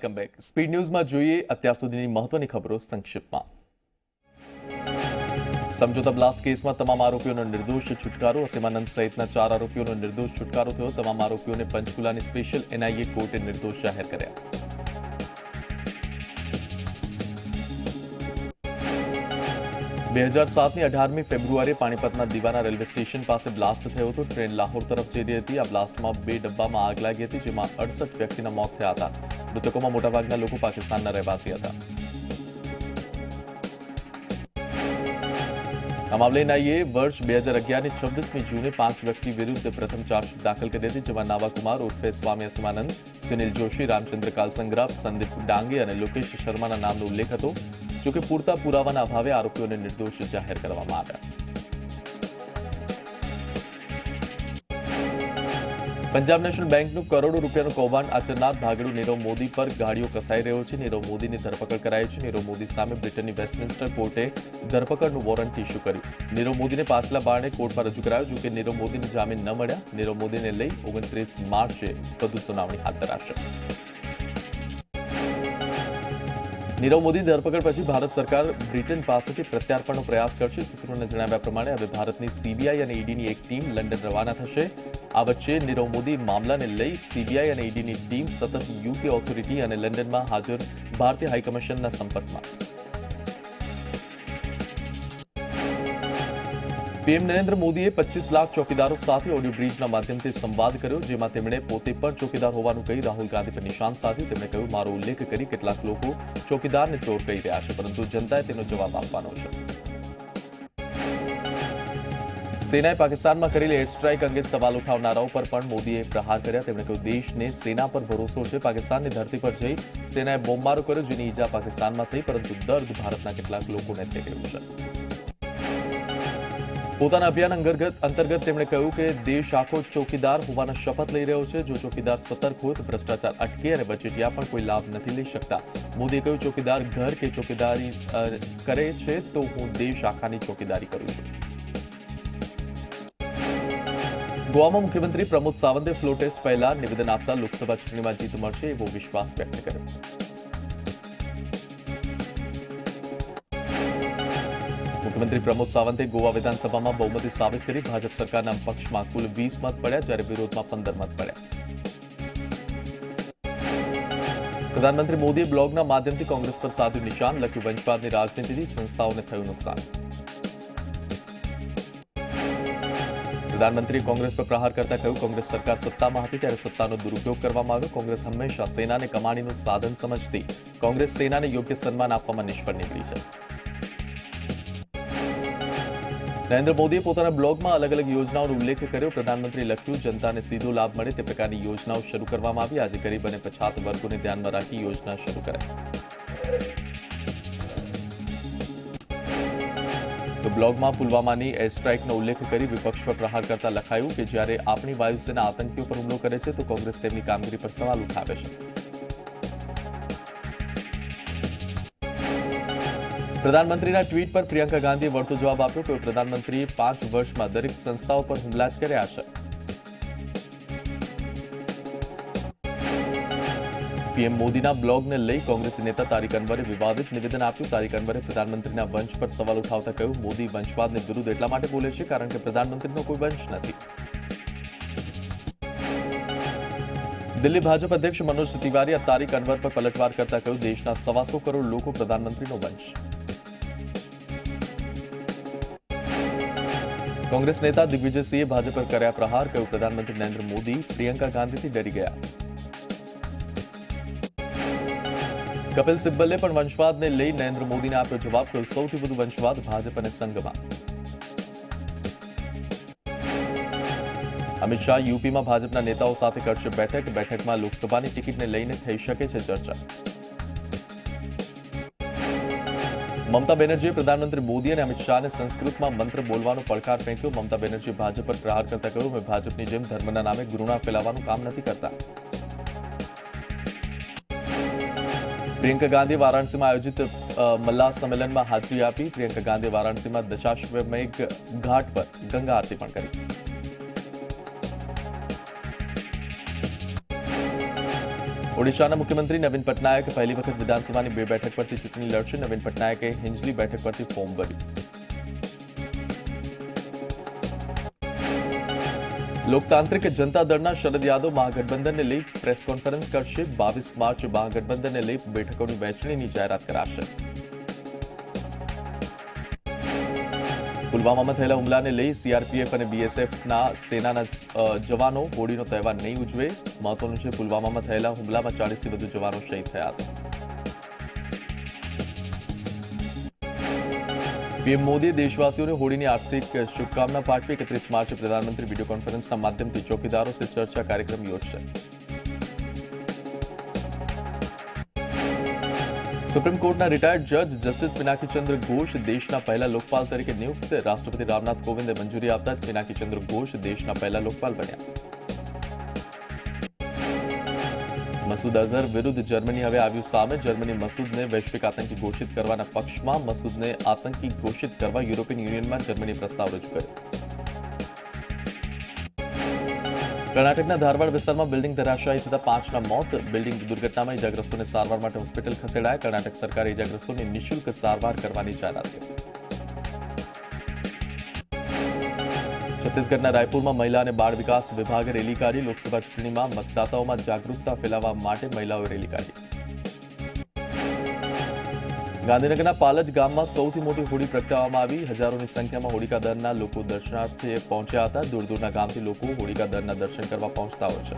Welcome back speed ન્યૂઝમાં જોઈએ અત્યાર સુધીની મહત્વની ખબરો સંક્ષિપ્તમાં સમજોતા બ્લાસ્ટ કેસમાં તમામ આરોપીઓનો નિર્દોષ છુટકારો અસીમાનંદ સહિતના ચાર આરોપીઓનો નિર્દોષ છુટકારો થયો તમામ આરોપીઓને પંચકુલાની સ્પેશિયલ એનઆઈએ કોર્ટે નિર્દોષ જાહેર કર્યા બે હજાર સાતની અઢારમી ફેબ્રુઆરીએ પાણીપતના દીવાના રેલવે સ્ટેશન પાસે બ્લાસ્ટ થયો હતો ટ્રેન લાહોર તરફ જઈ રહી હતી આ બ્લાસ્ટમાં બે ડબ્બામાં આગ લાગી હતી જેમાં અડસઠ વ્યક્તિના મોત થયા હતા મૃતકોમાં મોટાભાગના લોકો પાકિસ્તાનના રહેવાસી હતા આ મામલે એનઆઈએ વર્ષ બે હજાર અગિયારની છવ્વીસમી જૂને પાંચ વ્યક્તિ વિરુદ્ધ પ્રથમ ચાર્જશીટ દાખલ કરી હતી જેમાં નાવાકુમાર ઉર્ફે સ્વામી અસીમાનંદ સુનિલ જોશી રામચંદ્ર કાલસંગ્રા સંદીપ ડાંગે અને લોકેશ શર્માના નામનો ઉલ્લેખ હતો જોકે પૂરતા પુરાવાના અભાવે આરોપીઓને નિર્દોષ જાહેર કરવામાં આવ્યા પંજાબ નેશનલ બેંકનું કરોડો રૂપિયાનું કૌભાંડ આચરનાર ભાગડુ નીરવ મોદી પર ગાડીઓ કસાઈ રહ્યો છે નીરવ મોદીની ધરપકડ કરાઈ છે નીરવ મોદી સામે બ્રિટનની વેસ્ટમિન્સ્ટર કોર્ટે ધરપકડનું વોરંટ ઇસ્યુ કર્યું નીરવ મોદીને પાછલા બારણે કોર્ટ પર રજૂ કરાયો જોકે નીરવ મોદીને જામીન ન મળ્યા નીરવ મોદીને લઈ ઓગણત્રીસ માર્ચે વધુ સુનાવણી હાથ ધરાશે નીરવ મોદી ધરપકડ પછી ભારત સરકાર બ્રિટન પાસેથી પ્રત્યાર્પણનો પ્રયાસ કરશે. સૂત્રોને જણાવ્યા પ્રમાણે હવે ભારતની સીબીઆઈ અને ઈડીની એક ટીમ લંડન રવાના થશે. આ વચ્ચે નીરવ મોદી મામલાને લઈ સીબીઆઈ અને ઈડીની ટીમ સતત યુકે ઓથોરિટી અને લંડનમાં હાજર ભારતીય હાઈકમિશનના સંપર્કમાં. પીએમ નરેન્દ્ર મોદીએ પચીસ લાખ ચોકીદારો સાથે ઓડિયો બ્રિજના માધ્યમથી સંવાદ કર્યો જેમાં તેમણે પોતે પણ ચોકીદાર હોવાનું કહી રાહુલ ગાંધી પર નિશાન સાધ્યું તેમણે કહ્યું મારો ઉલ્લેખ કરી કેટલાક લોકો ચોકીદારને ચોર કહી રહ્યા છે પરંતુ જનતાએ તેનો જવાબ આપવાનો છે સેનાએ પાકિસ્તાનમાં કરેલી એર સ્ટ્રાઇક અંગે સવાલ ઉઠાવનારાઓ પર પણ મોદીએ પ્રહાર કર્યા તેમણે કહ્યું દેશને સેના પર ભરોસો છે પાકિસ્તાનની ધરતી પર જઈ સેનાએ બોમ્બમારો કર્યો જેની ઈજા પાકિસ્તાનમાં થઈ પરંતુ દર્દ ભારતના કેટલાક લોકોને થઈ ગયું છે પોતાના અભિયાન અંતર્ગત અંતર્ગત તેમણે કહ્યું કે દેશ આખો ચોકીદાર હોવાના શપથ લઈ રહ્યો છે જો ચોકીદાર સતર્ક હોય તો ભ્રષ્ટાચાર અટકે અને વચેટિયા પણ કોઈ લાભ નથી લઈ શકતા મોદીએ કહ્યું ચોકીદાર ઘર કે ચોકીદારી અ, કરે છે તો હું દેશ આખાની ચોકીદારી કરું છું ગોવામાં મુખ્યમંત્રી પ્રમોદ સાવંતે ફ્લો ટેસ્ટ પહેલા નિવેદન આપતા લોકસભા ચૂંટણીમાં જીત મળશે એવો વિશ્વાસ વ્યક્ત કર્યો મુખ્યમંત્રી પ્રમોદ સાવંતે ગોવા વિધાનસભામાં બહુમતી સાબિત કરી ભાજપ સરકારના પક્ષમાં કુલ વીસ મત પડ્યા જ્યારે વિરોધમાં પંદર મત પડ્યા પ્રધાનમંત્રી મોદીએ બ્લોગના માધ્યમથી કોંગ્રેસ પર સાધ્યું નિશાન લખ્યું વંશવાદની રાજનીતિથી સંસ્થાઓને થયું નુકસાન પ્રધાનમંત્રીએ કોંગ્રેસ પર પ્રહાર કરતા કહ્યું કોંગ્રેસ સરકાર સત્તામાં હતી ત્યારે સત્તાનો દુરુપયોગ કરવામાં આવ્યો કોંગ્રેસ હંમેશા સેનાને કમાણીનું સાધન સમજતી કોંગ્રેસ સેનાને યોગ્ય સન્માન આપવામાં નિષ્ફળ નીકળી છે નરેન્દ્ર મોદીએ પોતાના બ્લોગમાં અલગ અલગ યોજનાઓનો ઉલ્લેખ કર્યો પ્રધાનમંત્રીએ લખ્યું જનતાને સીધો લાભ મળે તે પ્રકારની યોજનાઓ શરૂ કરવામાં આવી આજે ગરીબ અને પછાત વર્ગોને ધ્યાનમાં રાખી યોજના શરૂ કરાઈ તો બ્લોગમાં પુલવામાની એર સ્ટ્રાઇકનો ઉલ્લેખ કરી વિપક્ષ પર પ્રહાર કરતા લખાયું કે જ્યારે આપણી વાયુસેના આતંકીઓ પર હુમલો કરે છે તો કોંગ્રેસ તેમની કામગીરી પર સવાલ ઉઠાવે છે પ્રધાનમંત્રીના ટ્વીટ પર પ્રિયંકા ગાંધીએ વળતો જવાબ આપ્યો કે પ્રધાનમંત્રીએ પાંચ વર્ષમાં દરેક સંસ્થાઓ પર હુમલા જ કર્યા છે પીએમ મોદીના બ્લોગને લઈ કોંગ્રેસી નેતા તારીક અનવરે વિવાદિત નિવેદન આપ્યું તારીક અનવરે પ્રધાનમંત્રીના વંશ પર સવાલ ઉઠાવતા કહ્યું મોદી વંશવાદને વિરુદ્ધ એટલા માટે બોલે છે કારણ કે પ્રધાનમંત્રીનો કોઈ વંશ નથી દિલ્હી ભાજપ અધ્યક્ષ મનોજ તિવારીએ તારીક અનવર પર પલટવાર કરતા કહ્યું દેશના સવાસો કરોડ લોકો પ્રધાનમંત્રીનો વંશ કોંગ્રેસ નેતા દિગ્વિજયસિંહે ભાજપ પર કર્યા પ્રહાર કહ્યું પ્રધાનમંત્રી નરેન્દ્ર મોદી પ્રિયંકા ગાંધીથી ડરી ગયા કપિલ સિબ્બલે પણ વંશવાદને લઈ નરેન્દ્ર મોદીને આપ્યો જવાબ કહ્યું સૌથી વધુ વંશવાદ ભાજપ અને સંઘમાં અમિત શાહ યુપીમાં ભાજપના નેતાઓ સાથે કરશે બેઠક બેઠકમાં લોકસભાની ટિકિટને લઈને થઈ શકે છે ચર્ચા મમતા બેનર્જીએ પ્રધાનમંત્રી મોદી અને અમિત શાહને સંસ્કૃતમાં મંત્ર બોલવાનો પડકાર ફેંક્યો મમતા બેનર્જીએ ભાજપ પર પ્રહાર કરતા કહ્યું મેં ભાજપની જેમ ધર્મના નામે ઘૃણા ફેલાવવાનું કામ નથી કરતા પ્રિયંકા ગાંધી વારાણસીમાં આયોજિત અ, મલ્લાહ સંમેલનમાં હાજરી આપી પ્રિયંકા ગાંધી વારાણસીમાં દશાશ્વમેઘ ઘાટ પર ગંગા આરતી પણ કરી ઓડિશાના મુખ્યમંત્રી નવીન પટનાયક પહેલી વખત વિધાનસભાની બે બેઠક પરથી ચૂંટણી લડશે નવીન પટનાયકે હિંજલી બેઠક પરથી ફોર્મ ભર્યું લોકતાંત્રિક જનતા દળના શરદ યાદવ મહાગઠબંધનને લઈ પ્રેસ કોન્ફરન્સ કરશે બાવીસ માર્ચ મહાગઠબંધનને લઈ બેઠકોની વહેંચણીની જાહેરાત કરાશે પુલવામામાં થયેલા હુમલાને લઈ સીઆરપીએફ અને બીએસએફના સેનાના અ, જવાનો હોળીનો તહેવાર નહીં ઉજવે મહત્વનું છે પુલવામામાં થયેલા હુમલામાં ચાળીસથી વધુ જવાનો શહીદ થયા હતા પીએમ મોદીએ દેશવાસીઓને હોળીની આર્થિક શુભકામના પાઠવી એકત્રીસ માર્ચે પ્રધાનમંત્રી વિડીયો કોન્ફરન્સના માધ્યમથી ચોકીદારો સે ચર્ચા કાર્યક્રમ યોજશે સુપ્રીમ કોર્ટના રિટાયર્ડ જજ જસ્ટિસ પિનાકી ચંદ્ર ઘોષ દેશના પહેલા લોકપાલ તરીકે નિયુક્ત રાષ્ટ્રપતિ રામનાથ કોવિંદે મંજૂરી આપતા જ પિનાકી ચંદ્ર ઘોષ દેશના પહેલા લોકપાલ બન્યા મસૂદ અઝહર વિરુદ્ધ જર્મની હવે આવ્યું સામે જર્મની મસૂદને વૈશ્વિક આતંકી ઘોષિત કરવાના પક્ષમાં મસૂદને આતંકી ઘોષિત કરવા યુરોપિયન યુનિયનમાં જર્મની પ્રસ્તાવ રજૂ કર્યો કર્ણાટકના ધારવાડ વિસ્તારમાં બિલ્ડિંગ ધરાશાયી થતા પાંચના મોત બિલ્ડિંગ દુર્ઘટનામાં ઇજાગ્રસ્તોને સારવાર માટે હોસ્પિટલ ખસેડાયા કર્ણાટક સરકારે ઇજાગ્રસ્તોની નિઃશુલ્ક સારવાર કરવાની જાહેરાત કરી છત્તીસગઢના રાયપુરમાં મહિલા અને બાળ વિકાસ વિભાગે રેલી કાઢી લોકસભા ચૂંટણીમાં મતદાતાઓમાં જાગૃતતા ફેલાવવા માટે મહિલાઓએ રેલી કાઢી ગાંધીનગરના પાલજ ગામમાં સૌથી મોટી હોડી પ્રગટાવવામાં આવી હજારોની સંખ્યામાં હોડિકા દહનના લોકો દર્શનાર્થે પહોંચ્યા હતા દૂર દૂરના ગામથી લોકો હોડિકા દહનના દર્શન કરવા પહોંચતા હોય છે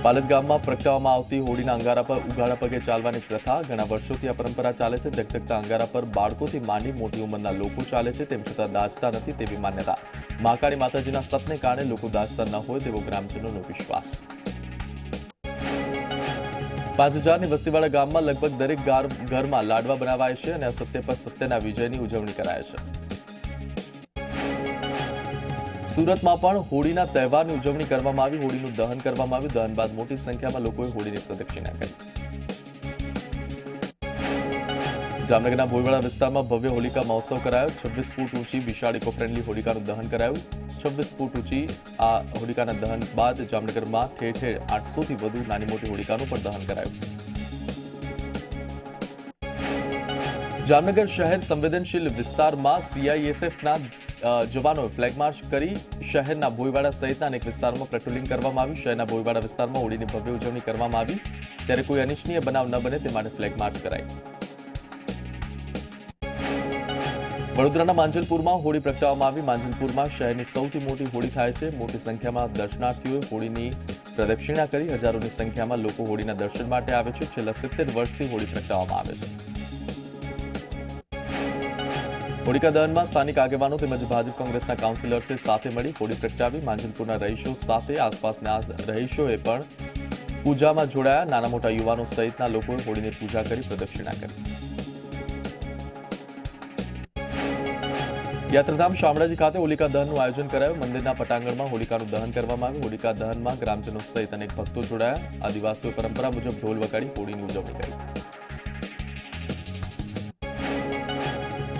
પાલજ ગામમાં પ્રગટાવવામાં આવતી હોડીના અંગારા પર ઉઘાડા પગે ચાલવાની પ્રથા ઘણા વર્ષોથી આ પરંપરા ચાલે છે ધગધગતા અંગારા પર બાળકોથી માંડી મોટી ઉંમરના લોકો ચાલે છે તેમ છતાં દાજતા નથી તેવી માન્યતા મહાકાળી માતાજીના સતને કારણે લોકો દાજતા ન હોય તેવો ગ્રામજનોનો વિશ્વાસ પાંચ હજારની વસ્તીવાળા ગામમાં લગભગ દરેક ઘરમાં લાડવા બનાવાય છે અને સત્ય પર સત્યના વિજયની ઉજવણી કરાય છે. સુરતમાં પણ હોળીના તહેવારની ઉજવણી કરવામાં આવી. હોળીનું દહન કરવામાં આવ્યું. દહન બાદ મોટી સંખ્યામાં લોકોએ હોળીની પ્રદક્ષિણા કરી. જામનગરના ભોયવાડા વિસ્તારમાં ભવ્ય હોલિકા મહોત્સવ કરાયો. છવ્વીસ ફૂટ ઊંચી વિશાળ ઇકો ફ્રેન્ડલી હોલિકાનું દહન કરાયું. છવ્વીસ ફૂટ ઊંચી આ હોલિકાના દહન બાદ જામનગરમાં ઠેર ઠેર આઠસોથી વધુ નાની મોટી હોલિકાનું પણ દહન કરાયું. જામનગર શહેર સંવેદનશીલ વિસ્તારમાં સીઆઈએસએફના જવાનોએ ફ્લેગ માર્ચ કરી શહેરના ભોયવાડા સહિતના અનેક વિસ્તારોમાં પેટ્રોલિંગ કરવામાં આવ્યું. શહેરના ભોયવાડા વિસ્તારમાં હોળીની ભવ્ય ઉજવણી કરવામાં આવી. ત્યારે કોઈ અનિચ્છનીય બનાવ ન બને તે માટે ફ્લેગ કરાઈ. વડોદરાના માંજલપુરમાં હોળી પ્રગટાવવામાં આવી માંજલપુરમાં શહેરની સૌથી મોટી હોળી થાય છે મોટી સંખ્યામાં દર્શનાર્થીઓએ હોળીની પ્રદક્ષિણા કરી હજારોની સંખ્યામાં લોકો હોળીના દર્શન માટે આવે છે છેલ્લા સિત્તેર વર્ષથી હોળી પ્રગટાવવામાં આવે છે હોળિકા દહનમાં સ્થાનિક આગેવાનો તેમજ ભાજપ કોંગ્રેસના કાઉન્સિલર્સે સાથે મળી હોળી પ્રગટાવી માંજલપુરના રહીશો સાથે આસપાસના રહીશોએ પણ પૂજામાં જોડાયા નાના મોટા યુવાનો સહિતના લોકોએ હોળીની પૂજા કરી પ્રદક્ષિણા કરી યાત્રાધામ શામળાજી ખાતે હોલિકા દહનનું આયોજન કરાયું મંદિરના પટાંગણમાં હોલિકાનું દહન કરવામાં આવ્યું હોલિકા દહનમાં ગ્રામજનો સહિત અનેક ભક્તો જોડાયા આદિવાસીઓ પરંપરા મુજબ ઢોલ વગાડી હોળીની ઉજવણી કરી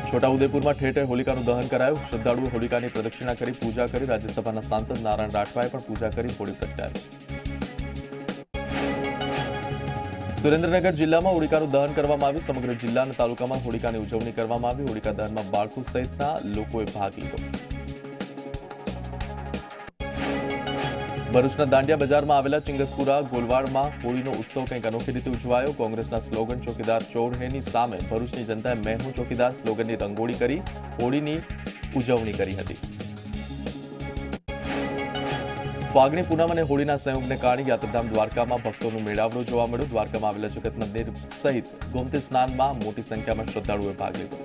છોટાઉદેપુરમાં ઠેર ઠેર હોલિકાનું દહન કરાયું શ્રદ્ધાળુઓ હોલિકાની પ્રદક્ષિણા કરી પૂજા કરી રાજ્યસભાના સાંસદ નારાયણ રાઠવાએ પણ પૂજા કરી હોળી પ્રગટાવી સુરેન્દ્રનગર જિલ્લામાં હોળિકાનું દહન કરવામાં આવ્યું સમગ્ર જિલ્લા અને તાલુકામાં હોળિકાની ઉજવણી કરવામાં આવી હોળિકા દહનમાં બાળકો સહિતના લોકોએ ભાગ લીધો ભરૂચના દાંડિયા બજારમાં આવેલા ચિંગસપુરા ગોલવાડમાં હોળીનો ઉત્સવ કંઈક અનોખી રીતે ઉજવાયો કોંગ્રેસના સ્લોગન ચોકીદાર ચોર હૈની સામે ભરૂચની જનતાએ મેં હું ચોકીદાર સ્લોગનની રંગોળી કરી હોળીની ઉજવણી કરી હતી ફાગણી પૂનમ અને હોળીના સંયોગને કારણે યાત્રાધામ દ્વારકામાં ભક્તોનું મેળાવડો જોવા મળ્યો દ્વારકામાં આવેલા જગત મંદિર સહિત ગોમતી સ્નાનમાં મોટી સંખ્યામાં શ્રદ્ધાળુઓએ ભાગ લીધો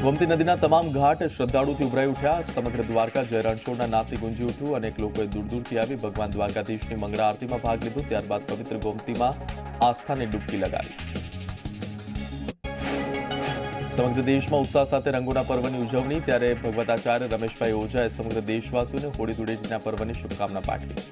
ગોમતી નદીના તમામ ઘાટ શ્રદ્ધાળુથી ઉભરાઈ ઉઠ્યા સમગ્ર દ્વારકા જય રણછોડના નાદથી ગુંજી ઉઠ્યું અનેક લોકોએ દૂર દૂરથી આવી ભગવાન દ્વારકાધીશની મંગળા આરતીમાં ભાગ લીધો ત્યારબાદ પવિત્ર ગોમતીમાં આસ્થાની ડૂબકી લગાવી સમગ્ર દેશમાં ઉત્સાહ સાથે રંગોના પર્વની ઉજવણી, ત્યારે ભગવતાચાર્ય રમેશભાઈ ઓઝાએ સમગ્ર દેશવાસીઓને હોળી ધૂળેટીના પર્વની શુભકામના પાઠવી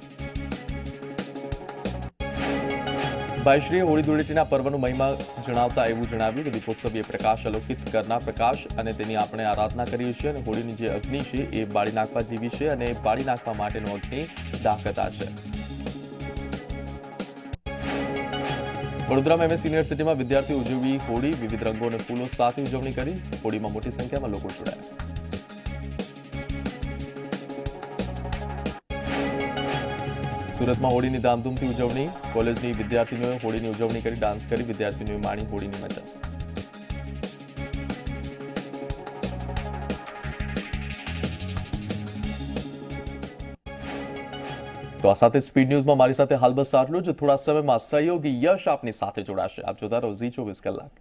ભાઈશ્રીએ હોળી ધૂળેટીના પર્વનું મહિમા જણાવતા એવું જણાવ્યું કે દીપોત્સવ એ પ્રકાશ અલોકિત કરનાર પ્રકાશ અને તેની આપણે આરાધના કરીએ છીએ અને હોળીની જે અગ્નિ છે એ બાળી નાખવા જેવી છે અને બાળી નાખવા માટેનો અગ્નિ દાહકતા છે. વડોદરામાં એમએસ યુનિવર્સિટીમાં વિદ્યાર્થીઓ ઉજવી હોળી, વિવિધ રંગો અને ફૂલો સાથે ઉજવણી કરી હોળીમાં મોટી સંખ્યામાં લોકો જોડાયા. સુરતમાં હોળીની ધામધૂમથી ઉજવણી, કોલેજની વિદ્યાર્થીનીઓએ હોળીની ઉજવણી કરી ડાન્સ કરી, વિદ્યાર્થીનીઓએ માણી હોળીની મજા. તો આ સાથે સ્પીડ ન્યૂઝમાં મારી સાથે હાલ બસ આટલું જ થોડા સમયમાં સહયોગી યશ આપની સાથે જોડાશે આપ જોતા રહો ઝી ચોવીસ કલાક